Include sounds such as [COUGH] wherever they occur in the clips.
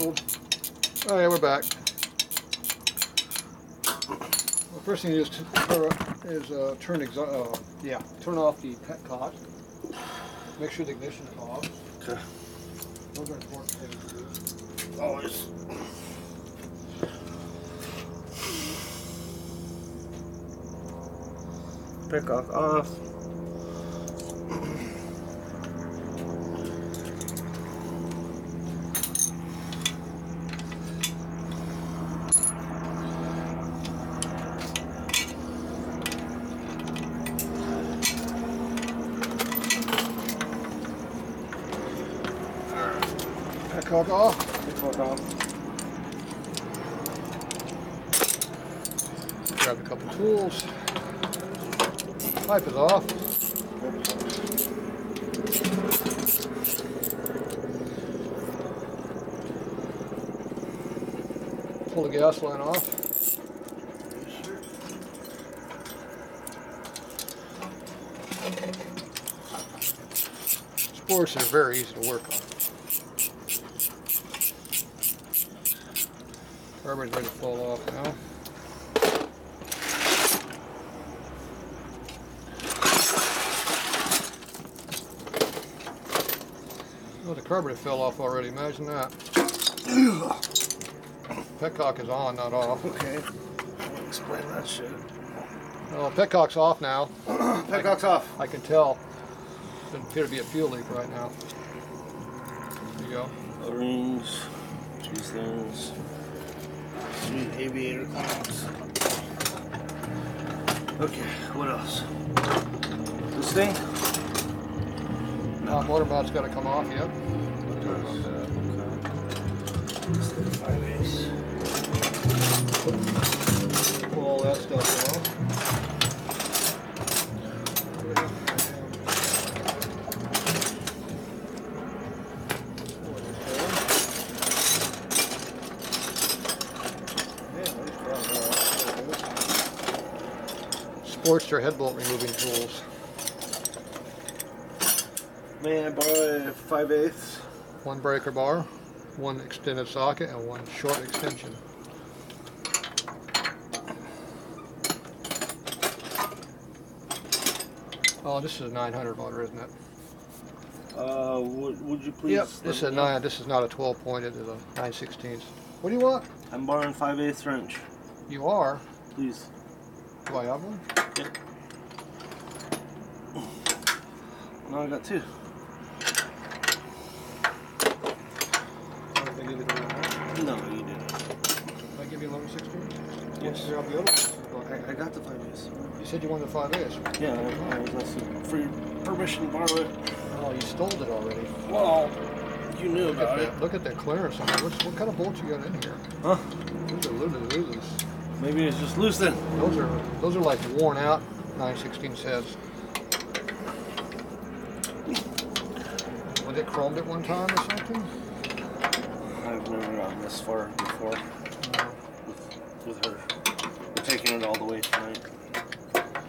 Oh yeah, we're back. Well, first thing is to turn, is uh, turn exo- uh, yeah, turn off the petcock. Make sure the ignition is off. Okay. Those are important things to do. Always. Petcock off. Petcock off. Petcock off. Grab a couple tools. Pipe is off. Pull the gas line off. Sportsters are very easy to work on. Carburetor's ready to fall off now. Oh, the carburetor fell off already. Imagine that. [COUGHS] Petcock is on, not off. Okay. Explain that shit. Oh, petcock's off now. [COUGHS] Petcock's off. I can tell. Doesn't appear to be a fuel leak right now. There you go. O-rings, these things, sweet aviator. Okay, what else? This thing? Uh, motor mount's got to come off yet. It does. Okay. This thing, five ace. Pull all that stuff off. Sportster head bolt removing tools. May I borrow a five eighths? One breaker bar, one extended socket, and one short extension. Oh, this is a 900 motor, isn't it? Uh, would, would you please? Yep, this is a me nine. This is not a 12 point. It is a 9 16 What do you want? I'm borrowing five eighths wrench, You are. please. Do I have one? No, I got two. I give you the one, No, you didn't. if I give you 11 16 Yes. The other one. I, I got the five eighths. You said you wanted the 5 S. Yeah, I, I was asking for your permission to borrow it. Oh, you stole it already. Well, you knew Look at about it. that. Look at that clearance on it. What's, what kind of bolts you got in here? Huh? Those are loose. Maybe it's just loose then. Those are those are like worn out 916 heads. Was it chromed at one time or something? I've never gotten this far before with, with her. We're taking it all the way tonight.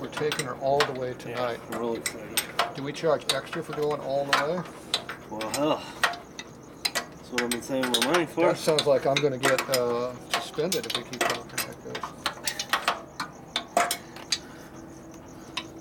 We're taking her all the way tonight. Yeah, really excited. Do we charge extra for going all the way? Well, hell. That's what I've been saving my money for. That sounds like I'm going to get uh, suspended if we keep talking like this.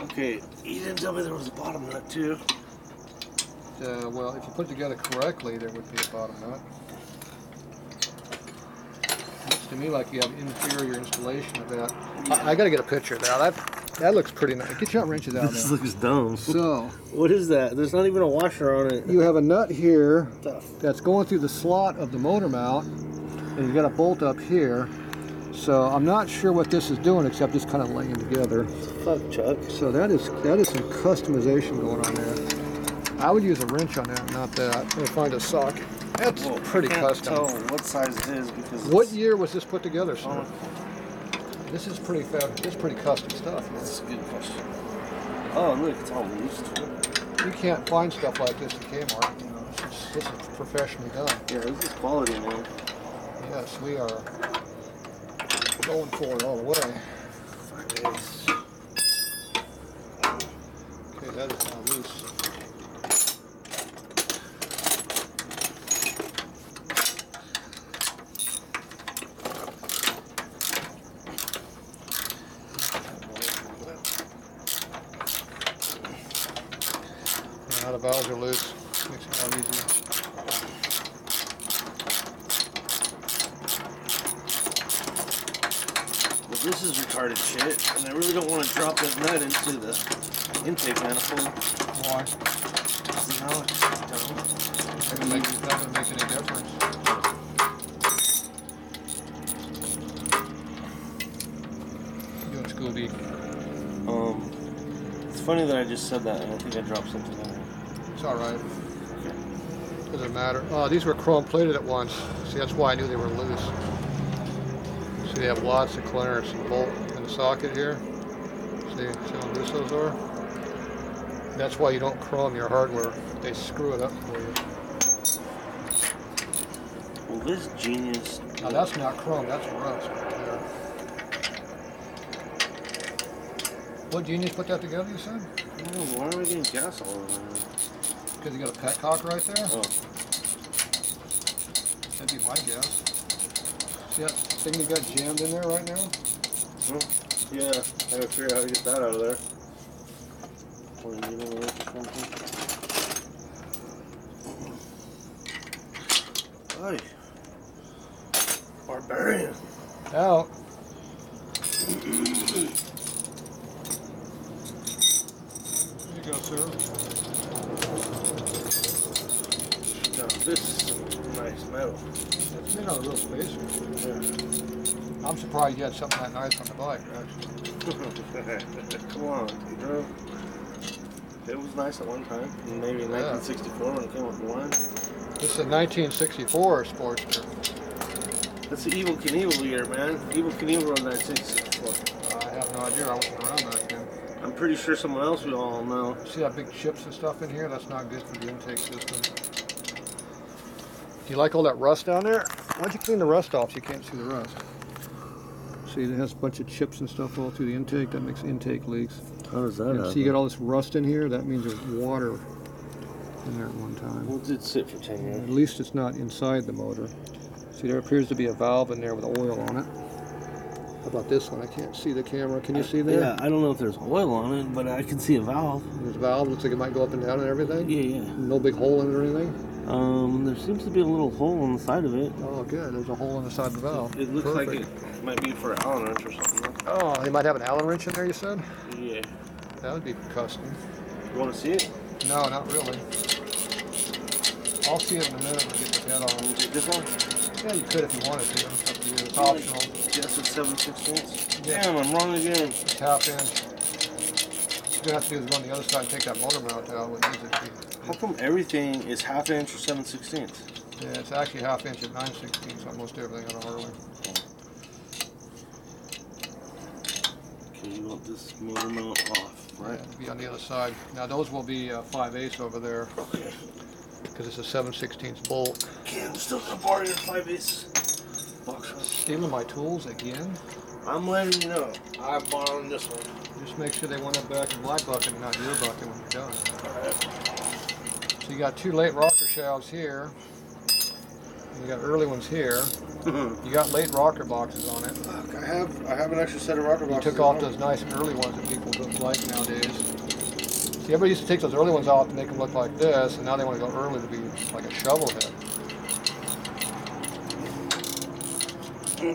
Okay, you didn't tell me there was a bottom nut too. Uh, well, if you put it together correctly, there would be a bottom nut. Looks to me like you have inferior installation of that. I, I got to get a picture of that. That that looks pretty nice. Get your wrenches out [LAUGHS] This there. This looks dumb. So What is that? There's not even a washer on it. you have a nut here Tough. that's going through the slot of the motor mount, and you've got a bolt up here. So I'm not sure what this is doing except just kind of laying together. Fuck, Chuck. So that is that is some customization going on there. I would use a wrench on that, not that. I'm gonna find a socket. That's Well, pretty can't custom. tell what size it is because What year was this put together, sir? Oh, This is pretty fab. This is pretty custom stuff. that's a good question. Oh, look, it's all loose too. You can't find stuff like this at Kmart. You know, this is, this is professionally done. Yeah, this is quality, man. Yes, we are going for it all the way. It's, okay, that is now loose. Out of valves are loose. Is retarded shit, and I really don't want to drop that nut into the intake manifold. Why? See how it's done? Doesn't make, doesn't make any difference. Doing Scooby. Um, it's funny that I just said that, and I think I dropped something in there. It's all right. Doesn't matter. Oh, these were chrome plated at once. See, that's why I knew they were loose. See, they have lots of clearance and bolt in the socket here. See, see how loose those are? That's why you don't chrome your hardware. They screw it up for you. Well, this genius. Now that's not chrome, that's rust right there. What genius put that together, you said? Oh, why are we getting gas all over there? Because you got a petcock right there? Oh, That'd be my guess. See that thing you got jammed in there right now? Hmm. yeah. I gotta figure out how to get that out of there. Or you get or something. Barbarian. Out. There you go, sir. Now this is nice metal. It's made out of real spacer. Yeah. I'm surprised you had something that nice on the bike, actually. [LAUGHS] Come on. It was nice at one time. Maybe in Yeah. 1964 when it came with line. This is a 1964 Sportster. That's the Evel Knievel year, man. Evel Knievel rode 1964. I have no idea. I wasn't around back then. I'm pretty sure someone else we all know. See that big chips and stuff in here? That's not good for the intake system. Do you like all that rust down there? Why'd you clean the rust off so you can't see the rust? See, it has a bunch of chips and stuff all through the intake. That makes intake leaks. How does that And see, you got all this rust in here. That means there's water in there at one time. Well, it did sit for 10 years. At least it's not inside the motor. See, there appears to be a valve in there with oil on it. How about this one? I can't see the camera. Can you see there? Yeah, I don't know if there's oil on it, but I can see a valve. There's a valve. Looks like it might go up and down and everything. Yeah, yeah. No big hole in it or anything. Um, there seems to be a little hole on the side of it. Oh, good. There's a hole in the side of the valve. It looks Perfect. like it might be for an Allen wrench or something. Oh, they might have an Allen wrench in there. You said Yeah. that would be custom. You want to see it? No, not really. I'll see it in a minute when I get the head on. take this one? Yeah, you could if you wanted to. It's up to you. It's optional. Yes, it's 7 16 Yeah. Damn, I'm wrong again. Half inch. What you have to do is go on the other side and take that motor mount out. What needs it. How come everything is half inch or 7 16 Yeah, it's actually half inch at 9 16 almost everything on a Harley. Okay, you want this motor mount off, Right, it'll be on the other side. Now those will be uh, 5 8 over there Okay. because it's a 7 16 bolt. Okay, I'm still gonna borrow your 5 ace box. Stealing my tools again? I'm letting you know. I'm borrowing this one. Just make sure they want it back in my bucket and not your bucket when you're done. Alright. So you got two late rocker shafts here. and You got early ones here. [LAUGHS] You got late rocker boxes on it. Look, I have I have an extra set of rocker boxes. You took off those nice early ones that people don't like nowadays. See, everybody used to take those early ones off to make them look like this, and now they want to go early to be like a shovel head. Yeah,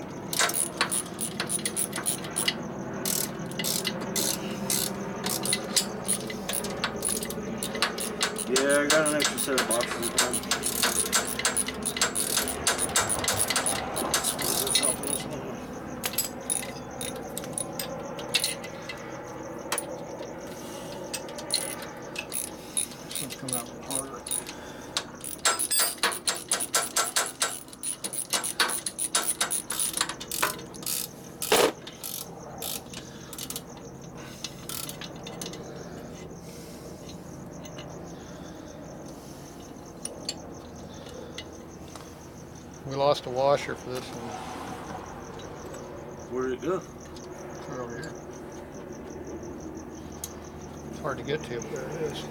I got an extra set of boxes. Again. This one's coming out harder. We lost a washer for this one. Where'd it go? Right over here. It's hard to get to, but there it is.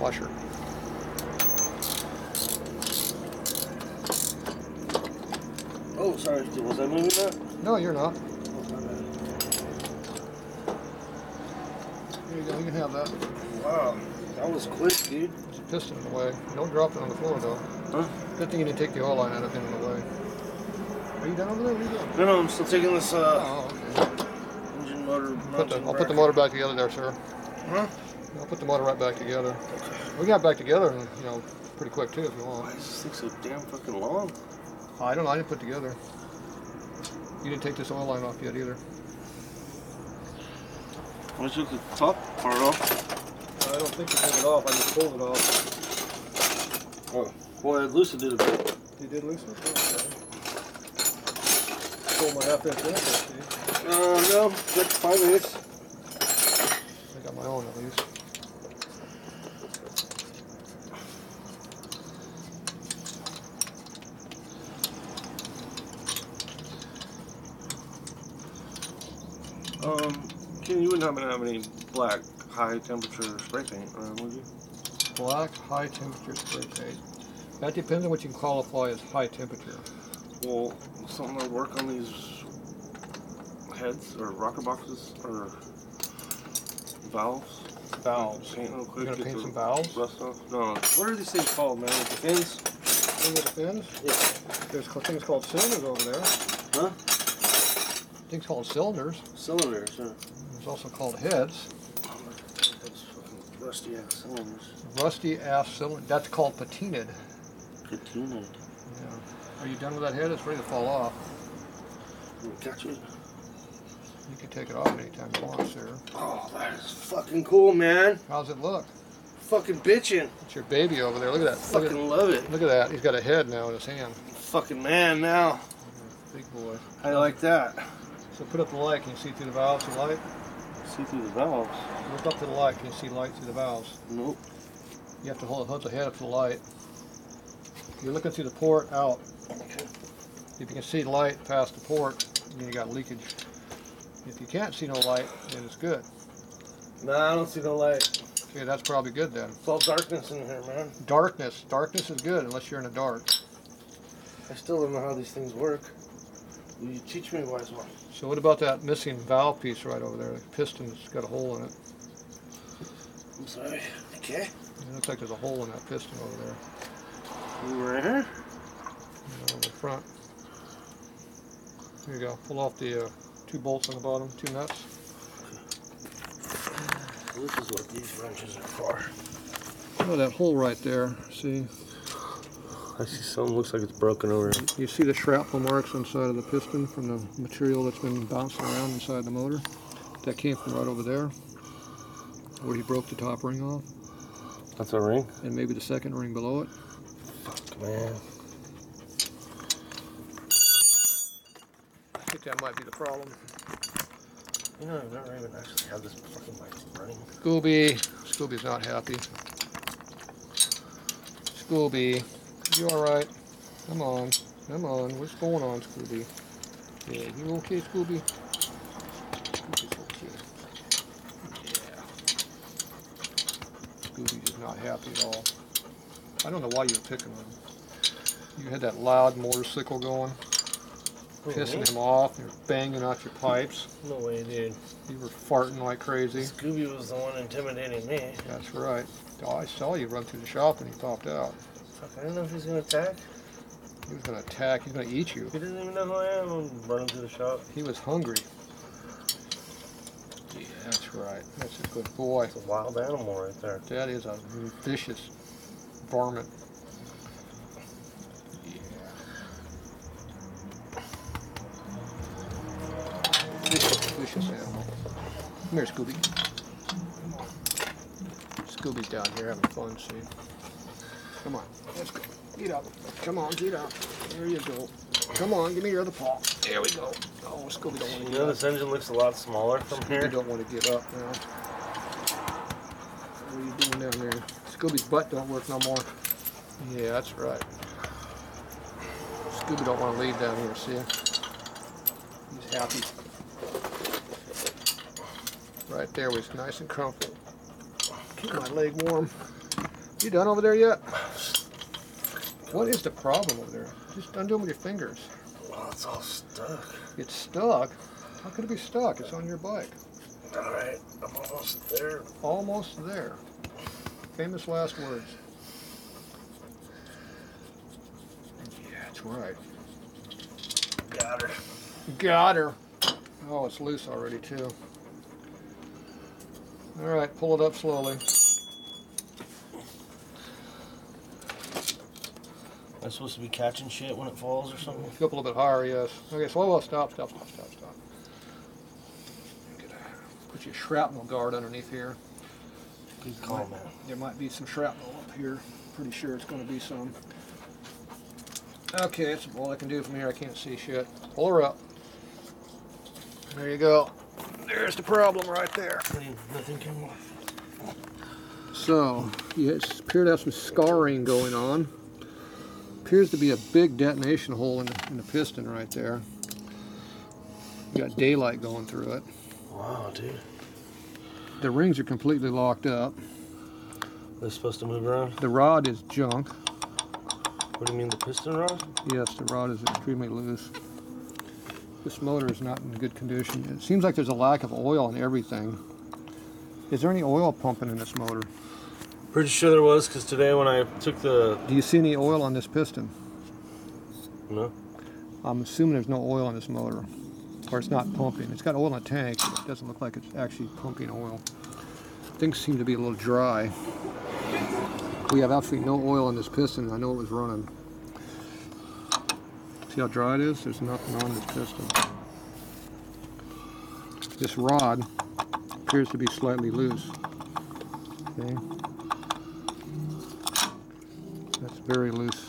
Washer. Oh, sorry. Was I moving that? No, you're not. Oh, my bad. Here you go. You can have that. Wow. That was quick, dude. There's a piston in the way. Don't drop it on the floor though. Huh? Good thing you didn't take the oil line out of it in the way. Are you done over there? What are you doing? No, no, I'm still taking this uh, Oh, okay. engine motor. Put the, mounting I'll put the motor back together there, sir. Huh? I'll put the motor right back together. Okay. We got back together, and you know, pretty quick too, if you Why want. is this thing so damn fucking long? I don't know. I didn't put together. You didn't take this oil line off yet either. I took the top part off. I don't think you took it off. I just pulled it off. Oh, well, it loosened it a bit. You did loosen it? Pull my half inch wrench, see? Uh, no, that's five minutes. I got my own at least. Um, Ken, you wouldn't happen to have any black high temperature spray paint around, would you? Black high temperature spray paint. That depends on what you can qualify as high temperature. Well, something that would work on these heads or rocker boxes or valves. Valves. Paint real quick. You're gonna paint some valves? Rust off. No, what are these things called, man? With the fins? Remember the fins? Yeah. There's things called cylinders over there. Huh? Things called cylinders. Cylinders. Huh? There's also called heads. Those fucking rusty ass cylinders. Rusty ass cylinder. That's called patinaed. Patina. Yeah. Are you done with that head? It's ready to fall off. Got you. You can take it off anytime you want, sir. Oh, that is fucking cool, man. How's it look? Fucking bitching. It's your baby over there. Look at that. Look at, Fucking love it. look at that. He's got a head now in his hand. Fucking man now. Big boy. How you like that? So put up the light. Can you see through the valves and light? See through the valves. Look up to the light. Can you see light through the valves? Nope. You have to hold, hold the head up to the light. You're looking through the port out. If you can see light past the port, then you got leakage. If you can't see no light, then it's good. No, I don't see no light. Okay, that's probably good then. It's all darkness in here, man. Darkness. Darkness is good unless you're in the dark. I still don't know how these things work. Will you teach me, wise one? So what about that missing valve piece right over there? The piston's got a hole in it. I'm sorry. Okay. It looks like there's a hole in that piston over there. You right here? You the front. There you go. Pull off the uh, two bolts on the bottom, two nuts. This is what these wrenches are for. Oh, that hole right there. See? I see something looks like it's broken over. You see the shrapnel marks inside of the piston from the material that's been bouncing around inside the motor? That came from right over there, where he broke the top ring off, That's a ring? and maybe the second ring below it. Man. I think that might be the problem. You know, I've never even actually had this fucking light running. Scooby. Scooby's not happy. Scooby. You alright? Come on. Come on. What's going on, Scooby? Yeah, you okay, Scooby? Scooby's okay. Yeah. Scooby is not happy at all. I don't know why you're picking on him. You had that loud motorcycle going, pissing him off. You're banging out your pipes. No way, dude. You were farting like crazy. Scooby was the one intimidating me. That's right. Oh, I saw you run through the shop and he popped out. Fuck, I don't know if he's gonna attack. He was going to attack. He's going to eat you. He doesn't even know who I am. I'm running through the shop. He was hungry. Yeah, that's right. That's a good boy. It's a wild animal right there. That is a vicious varmint. Come here, Scooby. Scooby's down here having fun, see? Come on, let's go. Get up. Come on, get up. There you go. Come on, give me your other paw. There we go. Oh, Scooby don't want to You get know, up. this engine looks a lot smaller from Scooby here. don't want to get up now. What are you doing down there? Scooby's butt don't work no more. Yeah, that's right. Scooby don't want to leave down here, see? He's happy. Right there was nice and comfortable. Keep my leg warm. You done over there yet? What is the problem over there? Just undo them with your fingers. Oh, it's all stuck. It's stuck. How could it be stuck? It's on your bike. Alright, I'm almost there. Almost there. Famous last words. Yeah, that's right. Got her. Got her. Oh, it's loose already too. All right, pull it up slowly. Am I supposed to be catching shit when it falls or something? Go up a little bit higher, yes. Okay, slow, slow, stop, stop, stop, stop, stop. Put your shrapnel guard underneath here. Good call, man. There might be some shrapnel up here. Pretty sure it's going to be some. Okay, that's all I can do from here. I can't see shit. Pull her up. There you go. There's the problem right there. Nothing, nothing came off. So, you appear to have some scarring going on. Appears to be a big detonation hole in the, in the piston right there. You got daylight going through it. Wow, dude. The rings are completely locked up. They're supposed to move around? The rod is junk. What do you mean, the piston rod? Yes, the rod is extremely loose. This motor is not in good condition. It seems like there's a lack of oil in everything. Is there any oil pumping in this motor? Pretty sure there was, because today when I took the. Do you see any oil on this piston? No? I'm assuming there's no oil in this motor. Or it's not pumping. It's got oil in the tank, but it doesn't look like it's actually pumping oil. Things seem to be a little dry. We have absolutely no oil in this piston. I know it was running. See how dry it is? There's nothing on this piston. This rod appears to be slightly loose. Okay. That's very loose.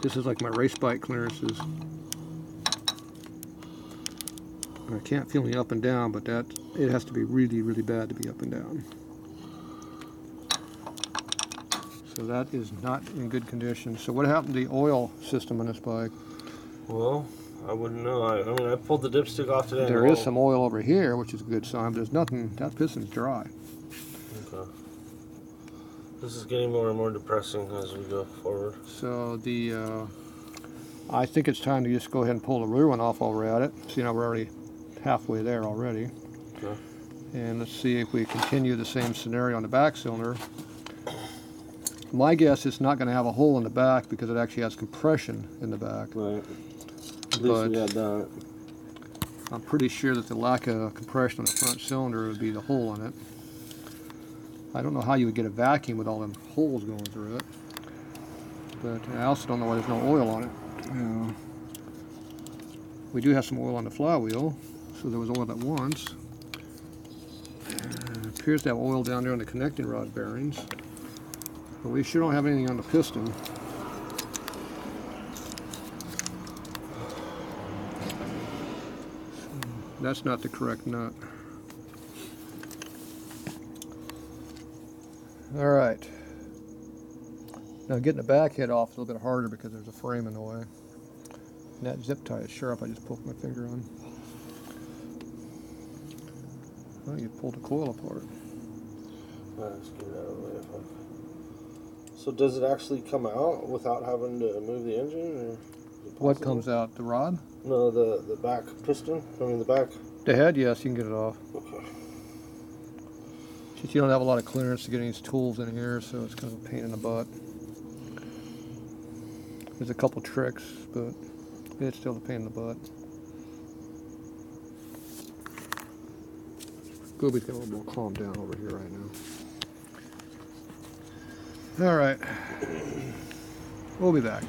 This is like my race bike clearances. I can't feel any up and down, but that it has to be really, really bad to be up and down. So that is not in good condition. So what happened to the oil system on this bike? Well, I wouldn't know. I, I mean, I pulled the dipstick off today. There is some oil over here, which is a good sign, but there's nothing, that piston's dry. Okay. This is getting more and more depressing as we go forward. So the, uh, I think it's time to just go ahead and pull the rear one off while we're at it. See now we're already halfway there already. Okay. And let's see if we continue the same scenario on the back cylinder. My guess it's not going to have a hole in the back because it actually has compression in the back. Right. At least But- we got that. I'm pretty sure that the lack of compression on the front cylinder would be the hole in it. I don't know how you would get a vacuum with all them holes going through it. But I also don't know why there's no oil on it. Uh, we do have some oil on the flywheel, so there was oil at once. Uh, appears to have oil down there on the connecting rod bearings. But we sure don't have anything on the piston. That's not the correct nut. All right. Now getting the back head off is a little bit harder because there's a frame in the way. And that zip tie is sharp. I just poked my finger on. Oh, you pulled the coil apart. So does it actually come out without having to move the engine? Or What comes out? The rod? No, the the back piston. I mean the back. The head? Yes, you can get it off. Okay. Just you don't have a lot of clearance to get any tools in here, so it's kind of a pain in the butt. There's a couple tricks, but it's still a pain in the butt. Scooby's got a little more calm down over here right now. All right. We'll be back.